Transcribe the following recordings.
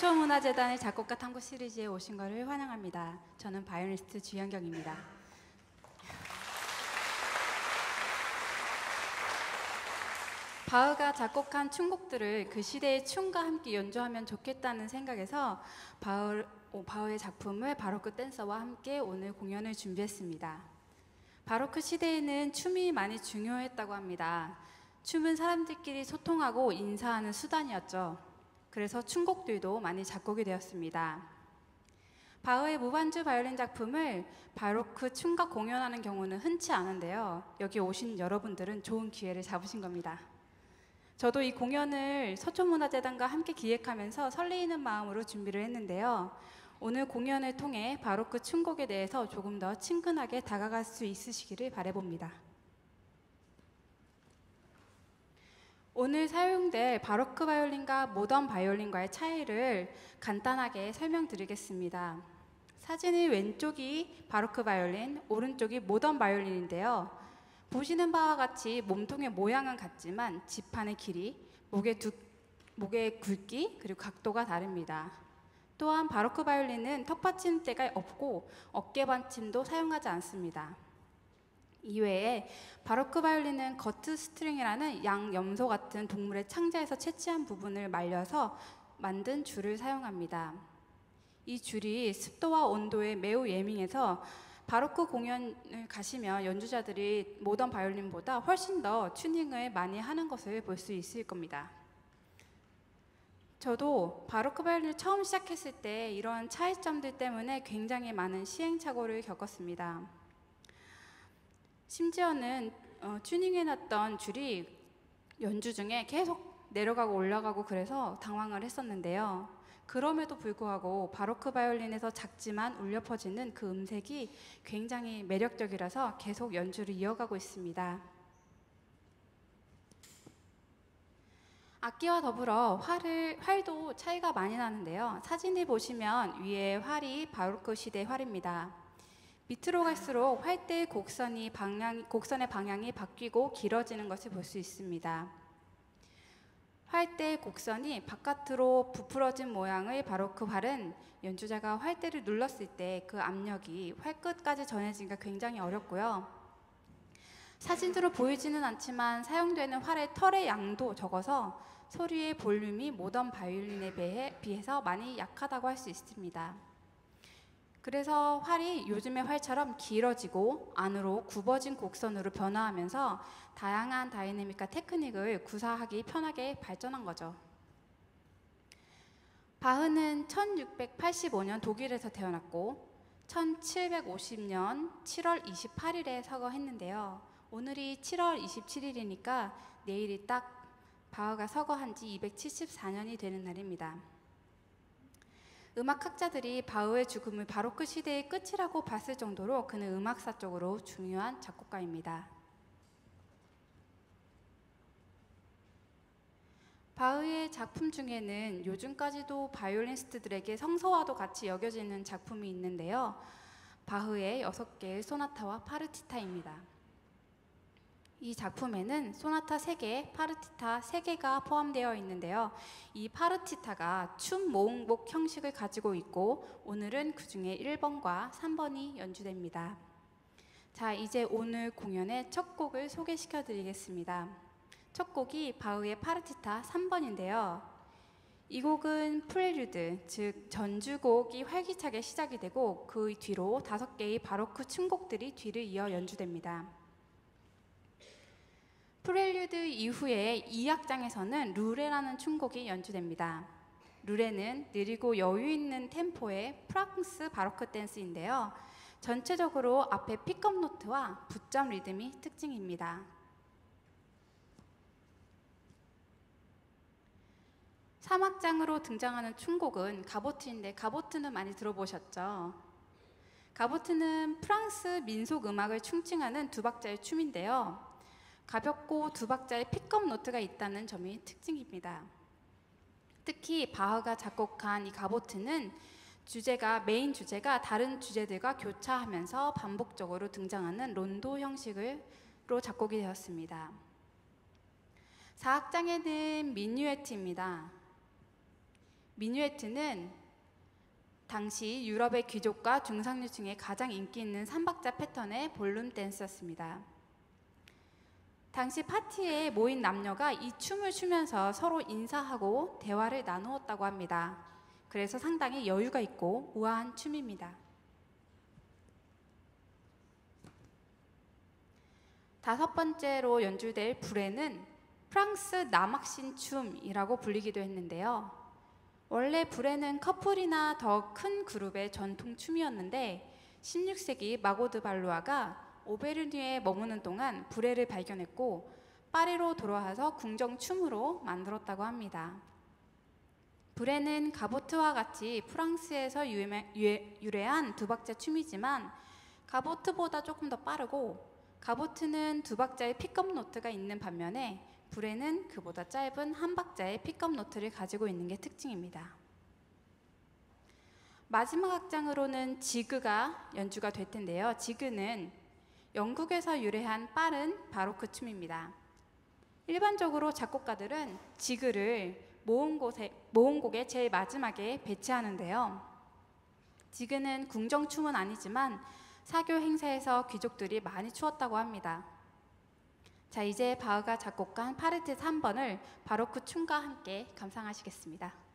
서초문화재단의 작곡가 탐구 시리즈에 오신 것을 환영합니다. 저는 바이올리스트 주현경입니다. 바흐가 작곡한 춤곡들을 그 시대의 춤과 함께 연주하면 좋겠다는 생각에서 바흐, 오, 바흐의 작품을 바로크 댄서와 함께 오늘 공연을 준비했습니다. 바로크 시대에는 춤이 많이 중요했다고 합니다. 춤은 사람들끼리 소통하고 인사하는 수단이었죠. 그래서 춤곡들도 많이 작곡이 되었습니다. 바흐의 무반주 바이올린 작품을 바로크 춤과 공연하는 경우는 흔치 않은데요. 여기 오신 여러분들은 좋은 기회를 잡으신 겁니다. 저도 이 공연을 서초문화재단과 함께 기획하면서 설레이는 마음으로 준비를 했는데요. 오늘 공연을 통해 바로크 춤곡에 대해서 조금 더 친근하게 다가갈 수 있으시기를 바라봅니다. 오늘 사용될 바로크 바이올린과 모던 바이올린과의 차이를 간단하게 설명드리겠습니다. 사진의 왼쪽이 바로크 바이올린, 오른쪽이 모던 바이올린인데요. 보시는 바와 같이 몸통의 모양은 같지만 지판의 길이, 목의, 두, 목의 굵기, 그리고 각도가 다릅니다. 또한 바로크 바이올린은 턱받침대가 없고 어깨 받침도 사용하지 않습니다. 이외에 바로크 바이올린은 gut string이라는 양 염소 같은 동물의 창자에서 채취한 부분을 말려서 만든 줄을 사용합니다. 이 줄이 습도와 온도에 매우 예민해서 바로크 공연을 가시면 연주자들이 모던 바이올린보다 훨씬 더 튜닝을 많이 하는 것을 볼 수 있을 겁니다. 저도 바로크 바이올린을 처음 시작했을 때 이런 차이점들 때문에 굉장히 많은 시행착오를 겪었습니다. 심지어는 어, 튜닝해놨던 줄이 연주 중에 계속 내려가고 올라가고 그래서 당황을 했었는데요. 그럼에도 불구하고 바로크 바이올린에서 작지만 울려 퍼지는 그 음색이 굉장히 매력적이라서 계속 연주를 이어가고 있습니다. 악기와 더불어 활을, 활도 차이가 많이 나는데요. 사진을 보시면 위에 활이 바로크 시대 활입니다. 밑으로 갈수록 활대의 곡선이 방향, 곡선의 방향이 바뀌고 길어지는 것을 볼 수 있습니다. 활대의 곡선이 바깥으로 부풀어진 모양의 바로크 활은 연주자가 활대를 눌렀을 때 그 압력이 활끝까지 전해지기가 굉장히 어렵고요. 사진으로 보이지는 않지만 사용되는 활의 털의 양도 적어서 소리의 볼륨이 모던 바이올린에 비해서 많이 약하다고 할 수 있습니다. 그래서 활이 요즘의 활처럼 길어지고 안으로 굽어진 곡선으로 변화하면서 다양한 다이내믹과 테크닉을 구사하기 편하게 발전한 거죠. 바흐는 1685년 독일에서 태어났고 1750년 7월 28일에 서거했는데요. 오늘이 7월 27일이니까 내일이 딱 바흐가 서거한 지 274년이 되는 날입니다. 음악학자들이 바흐의 죽음을 바로크 시대의 끝이라고 봤을 정도로 그는 음악사적으로 중요한 작곡가입니다. 바흐의 작품 중에는 요즘까지도 바이올리스트들에게 성서와도 같이 여겨지는 작품이 있는데요. 바흐의 여섯 개의 소나타와 파르티타입니다. 이 작품에는 소나타 3개, 파르티타 3개가 포함되어 있는데요. 이 파르티타가 춤 모음곡 형식을 가지고 있고 오늘은 그 중에 1번과 3번이 연주됩니다. 자, 이제 오늘 공연의 첫 곡을 소개시켜 드리겠습니다. 첫 곡이 바흐의 파르티타 3번인데요. 이 곡은 프렐류드, 즉 전주곡이 활기차게 시작이 되고 그 뒤로 다섯 개의 바로크 춤곡들이 뒤를 이어 연주됩니다. 프렐류드 이후에 2악장에서는 loure라는 춤곡이 연주됩니다. loure는 느리고 여유 있는 템포의 프랑스 바로크 댄스인데요. 전체적으로 앞에 pickup note와 붙점 리듬이 특징입니다. 3악장으로 등장하는 춤곡은 가보트인데 가보트는 많이 들어보셨죠? 가보트는 프랑스 민속 음악을 총칭하는 두 박자의 춤인데요. 가볍고 두 박자의 pickup note가 있다는 점이 특징입니다. 특히 바흐가 작곡한 이 가보트는 주제가 메인 주제가 다른 주제들과 교차하면서 반복적으로 등장하는 론도 형식으로 작곡이 되었습니다. 4악장에는 미뉴에트입니다. 미뉴에트는 당시 유럽의 귀족과 중상류층에 가장 인기 있는 삼박자 패턴의 ballroom dance였습니다. 당시 파티에 모인 남녀가 이 춤을 추면서 서로 인사하고 대화를 나누었다고 합니다. 그래서 상당히 여유가 있고 우아한 춤입니다. 다섯 번째로 연주될 불에는 프랑스 남악신 춤이라고 불리기도 했는데요. 원래 불에는 커플이나 더 큰 그룹의 전통 춤이었는데 16세기 마고드 발루아가 오베르니에 머무는 동안 불에를 발견했고 파리로 돌아와서 궁정 춤으로 만들었다고 합니다. bourrée는 가보트와 같이 프랑스에서 유래한 두 박자 춤이지만 가보트보다 조금 더 빠르고 가보트는 두 박자의 pickup note가 있는 반면에 bourrée는 그보다 짧은 한 박자의 pickup note를 가지고 있는 게 특징입니다. 마지막 악장으로는 지그가 연주가 될 텐데요. 지그는 영국에서 유래한 빠른 바로크 춤입니다. 일반적으로 작곡가들은 지그를 모음곡에, 모음곡의 제일 마지막에 배치하는데요. 지그는 궁정춤은 아니지만 사교 행사에서 귀족들이 많이 추었다고 합니다. 자, 이제 바흐가 작곡한 파르트 3번을 바로크 춤과 함께 감상하시겠습니다.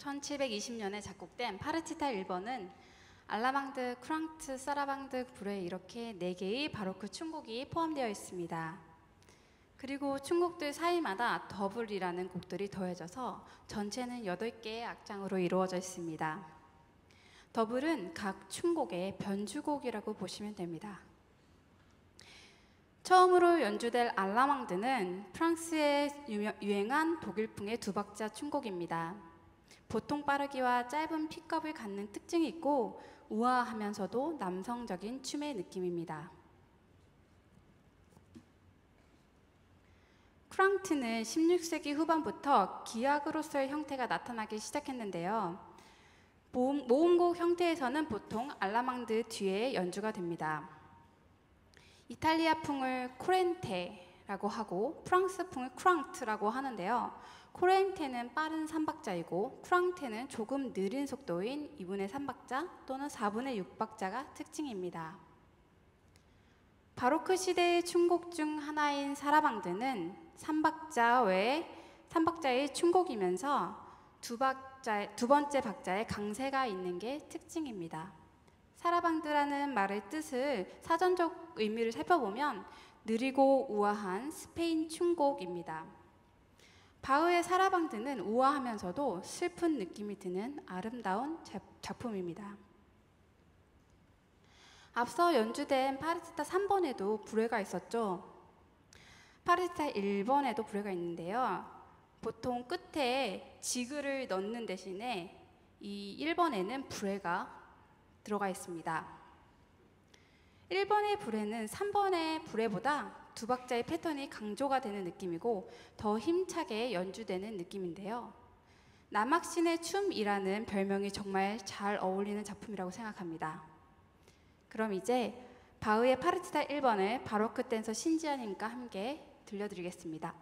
1720년에 작곡된 파르티타 1번은 알라망드, 쿠랑트, 사라방드, bourrée 이렇게 네 개의 바로크 춤곡이 포함되어 있습니다. 그리고 춤곡들 사이마다 double이라는 곡들이 더해져서 전체는 8개의 악장으로 이루어져 있습니다. double은 각 춤곡의 변주곡이라고 보시면 됩니다. 처음으로 연주될 알라망드는 프랑스에 유행한 독일풍의 두 박자 춤곡입니다. 보통 빠르기와 짧은 픽업을 갖는 특징이 있고 우아하면서도 남성적인 춤의 느낌입니다. 프랑트는 16세기 후반부터 기악으로서의 형태가 나타나기 시작했는데요. 모음, 모음곡 형태에서는 보통 알라망드 뒤에 연주가 됩니다. 이탈리아풍을 코렌테라고 하고 프랑스풍을 크랑트라고 하는데요. 코렌테는 빠른 3박자이고 크랑테는 조금 느린 속도인 2분의 3박자 또는 4분의 6박자가 특징입니다. 바로크 시대의 춤곡 중 하나인 사라방드는 3박자 외에 3박자의 춤곡이면서 두, 박자, 두 번째 박자에 강세가 있는 게 특징입니다. 사라방드라는 말의 뜻을 사전적 의미를 살펴보면 느리고 우아한 스페인 춤곡입니다. 바흐의 사라방드는 우아하면서도 슬픈 느낌이 드는 아름다운 작품입니다. 앞서 연주된 파르티타 3번에도 불회가 있었죠. 파르티타 1번에도 불회가 있는데요. 보통 끝에 지그를 넣는 대신에 이 1번에는 불회가 들어가 있습니다. 1번의 불회는 3번의 불회보다 두 박자의 패턴이 강조가 되는 느낌이고 더 힘차게 연주되는 느낌인데요. 남학신의 춤이라는 별명이 정말 잘 어울리는 작품이라고 생각합니다. 그럼 이제 바흐의 파르티타 1번을 바로크 댄서 신지아님과 함께 들려드리겠습니다.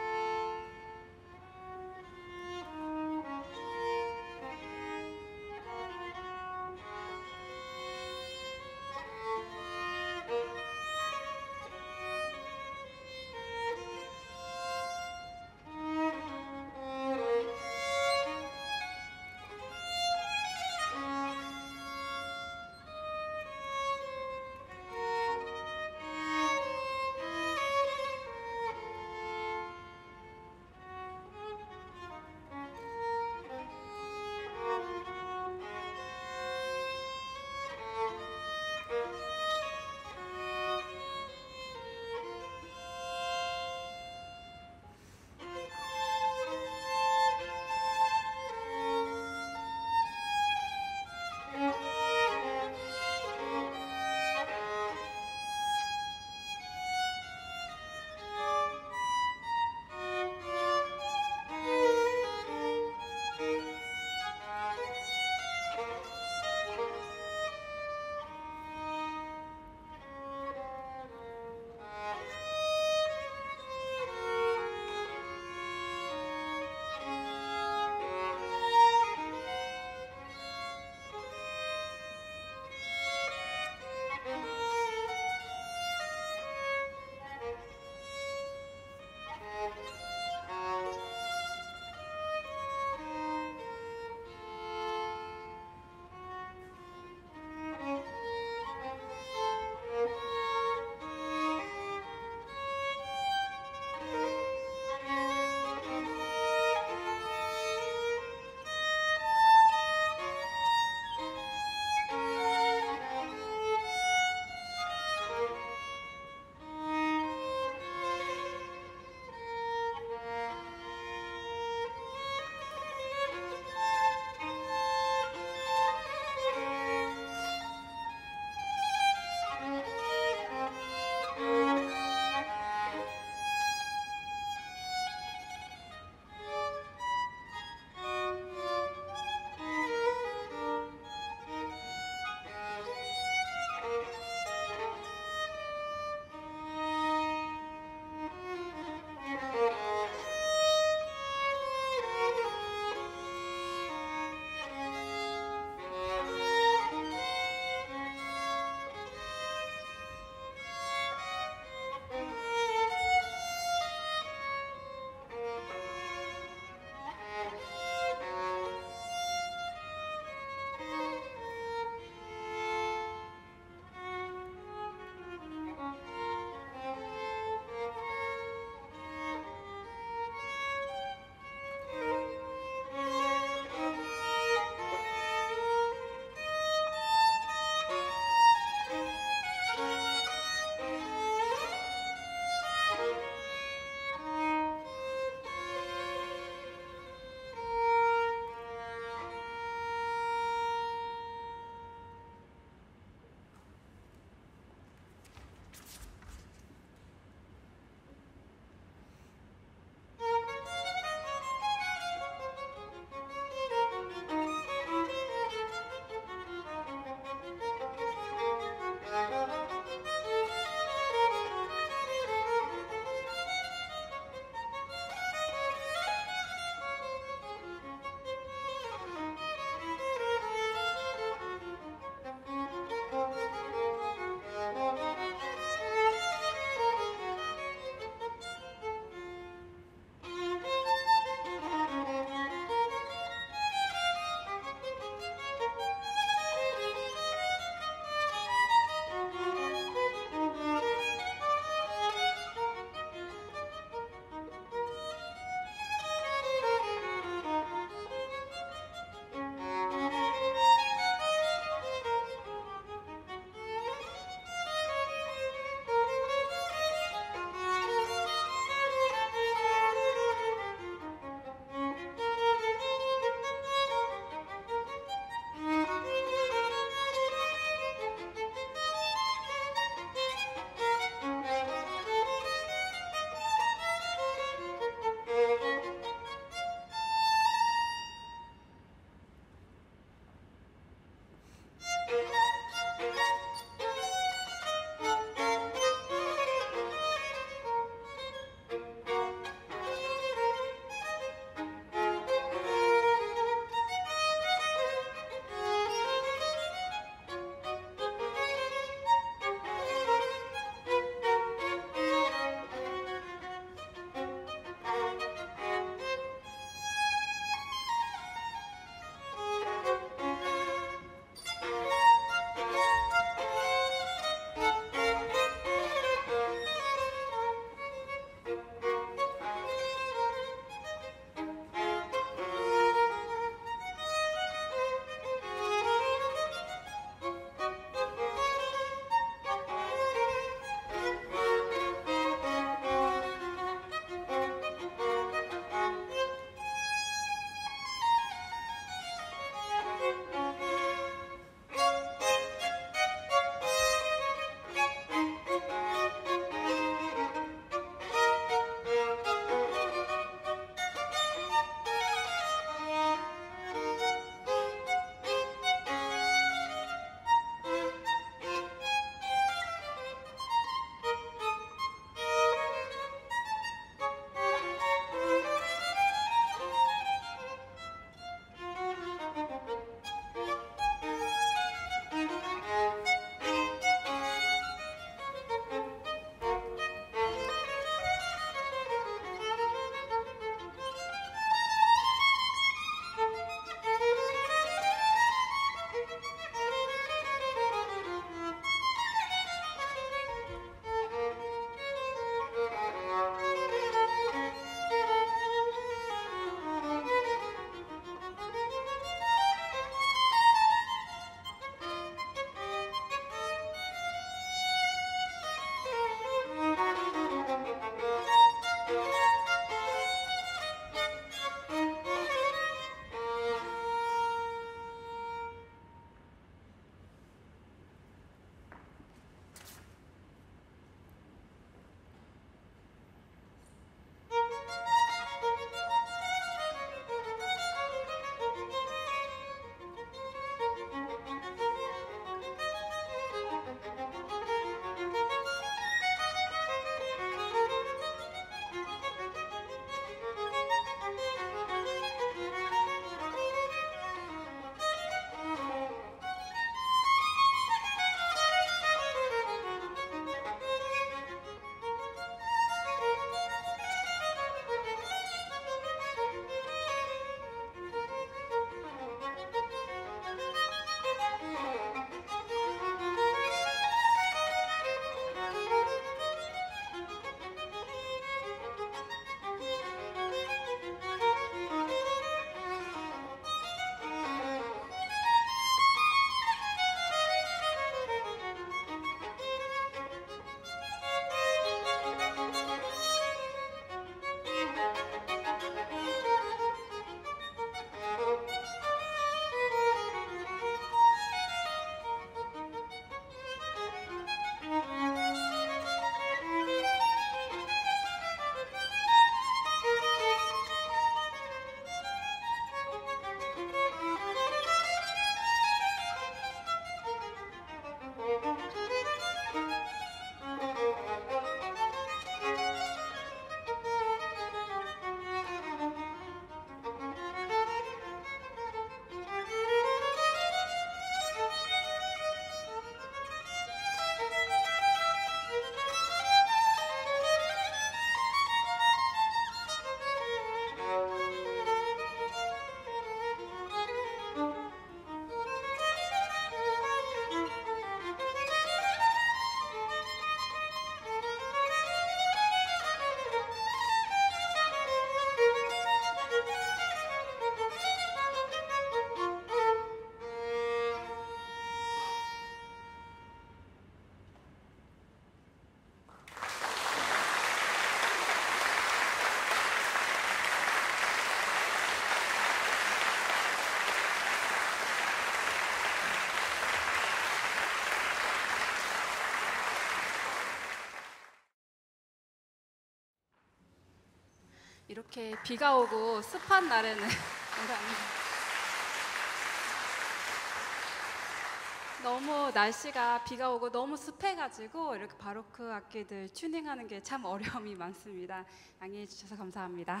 이렇게 비가 오고 습한 날에는. 너무 날씨가 비가 오고 너무 습해가지고 이렇게 바로크 악기들 튜닝하는 게 참 어려움이 많습니다. 양해해 주셔서 감사합니다.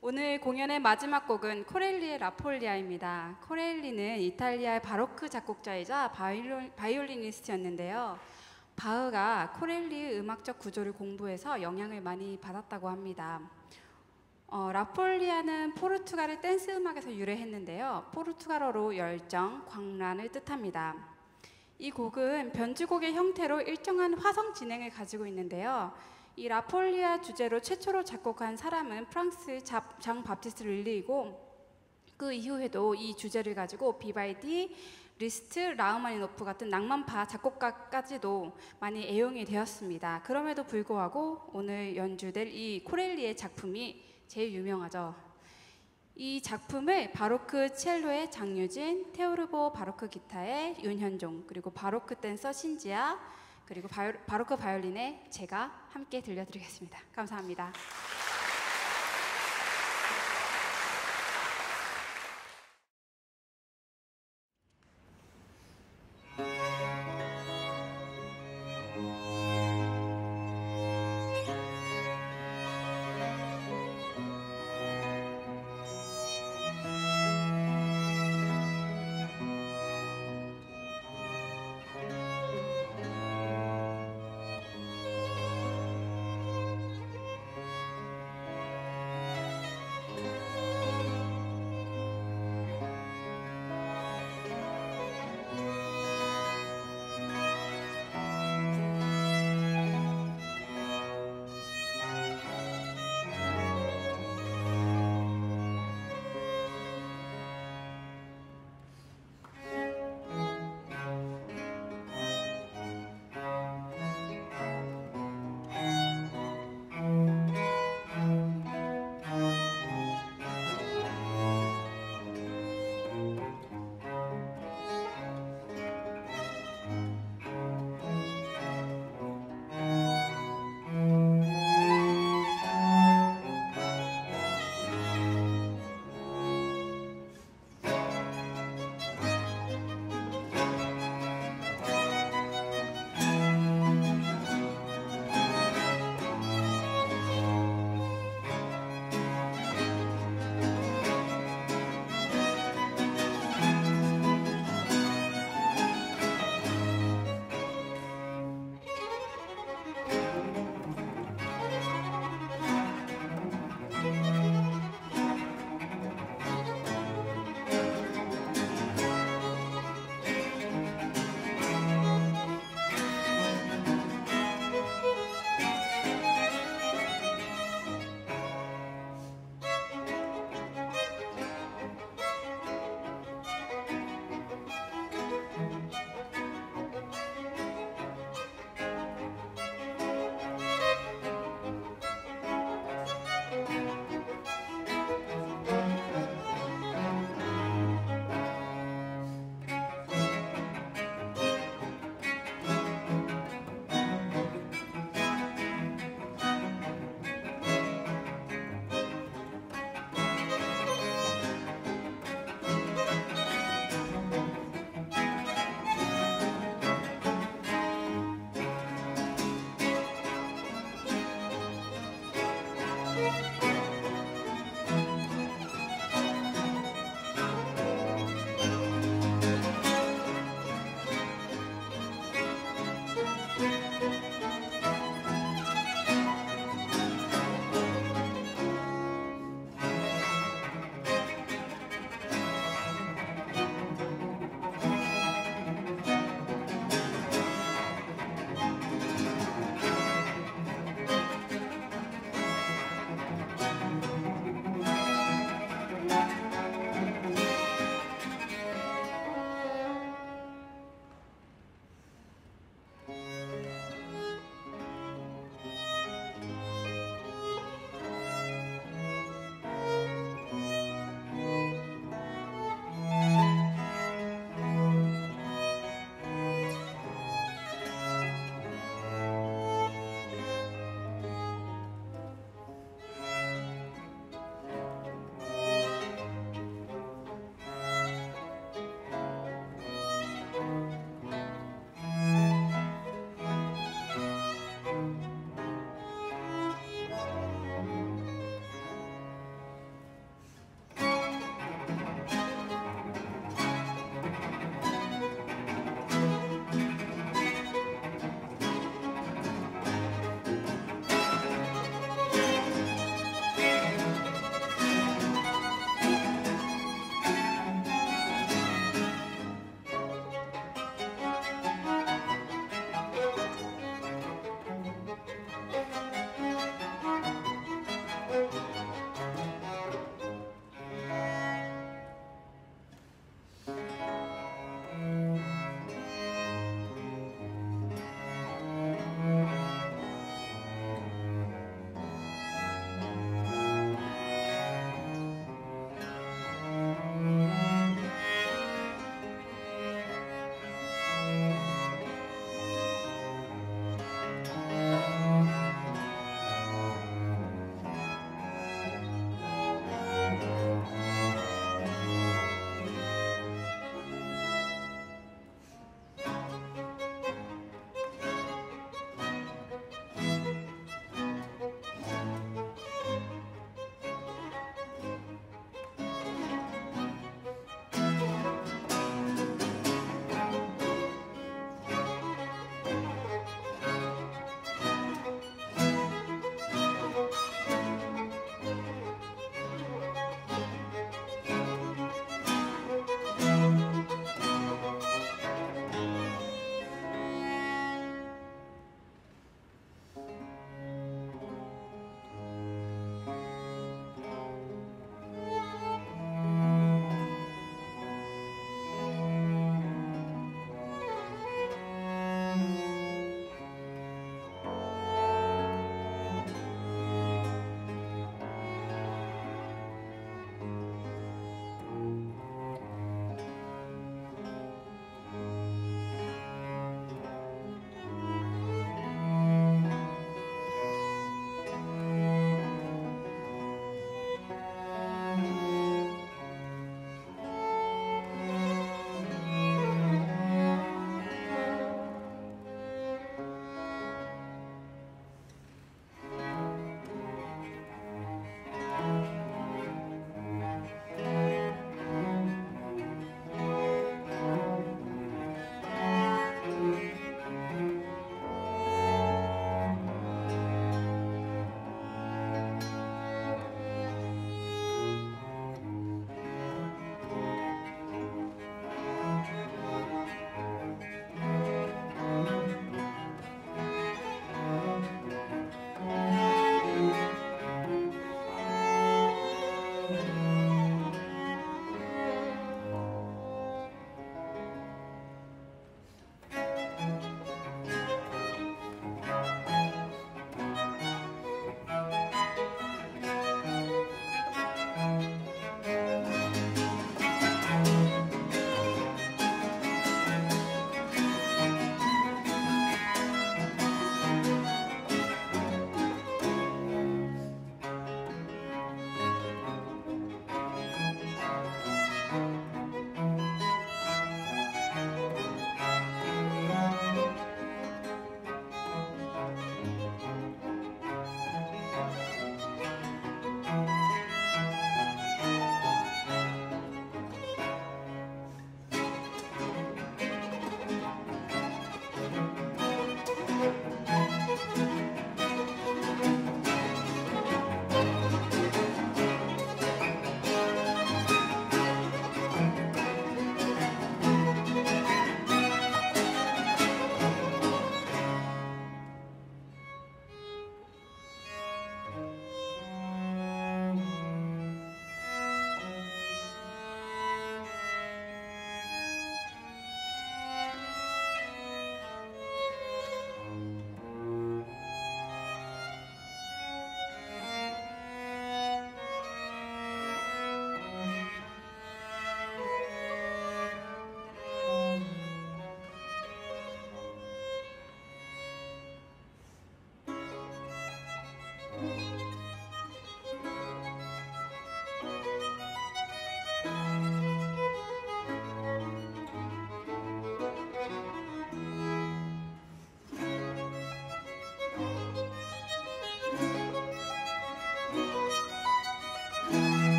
오늘 공연의 마지막 곡은 코렐리의 라폴리아입니다. 코렐리는 이탈리아의 바로크 작곡자이자 바이올리니스트였는데요. 바흐가 코렐리의 음악적 구조를 공부해서 영향을 많이 받았다고 합니다. 어, 라폴리아는 포르투갈의 댄스 음악에서 유래했는데요. 포르투갈어로 열정, 광란을 뜻합니다. 이 곡은 변주곡의 형태로 일정한 화성 진행을 가지고 있는데요. 이 라폴리아 주제로 최초로 작곡한 사람은 프랑스 잡- 장 바티스트 륄리이고 그 이후에도 이 주제를 가지고 비발디, 리스트, 라흐마니노프 같은 낭만파 작곡가까지도 많이 애용이 되었습니다. 그럼에도 불구하고 오늘 연주될 이 코렐리의 작품이 제일 유명하죠. 이 작품을 바로크 첼로의 장유진, 테오르보 바로크 기타의 윤현종, 그리고 바로크 댄서 신지아, 그리고 바이올- 바로크 바이올린의 제가 함께 들려드리겠습니다. 감사합니다.